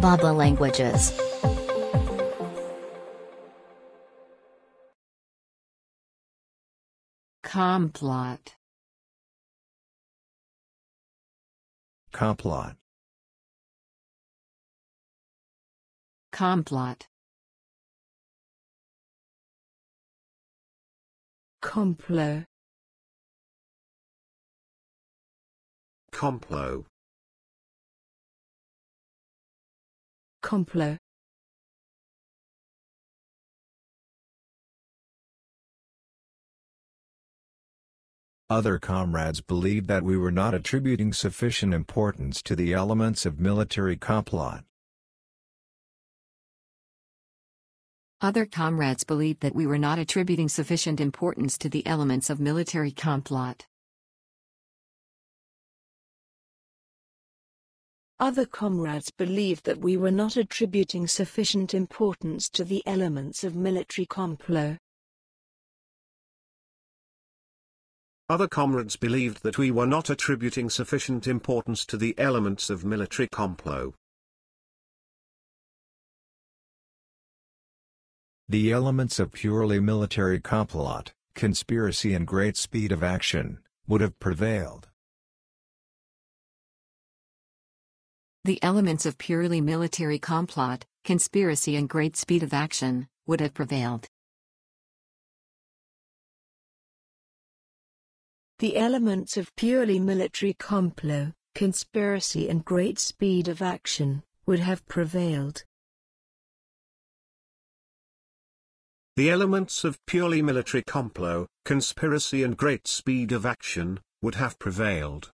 bab.la languages. Complot. Complot. Complot. Complot. Complot. Complot. Other comrades believed that we were not attributing sufficient importance to the elements of military complot. Other comrades believed that we were not attributing sufficient importance to the elements of military complot. Other comrades believed that we were not attributing sufficient importance to the elements of military complot. Other comrades believed that we were not attributing sufficient importance to the elements of military complot. The elements of purely military complot, conspiracy and great speed of action, would have prevailed. The elements of purely military complot, conspiracy and great speed of action, would have prevailed. The elements of purely military complot, conspiracy and great speed of action, would have prevailed. The elements of purely military complot, conspiracy and great speed of action, would have prevailed.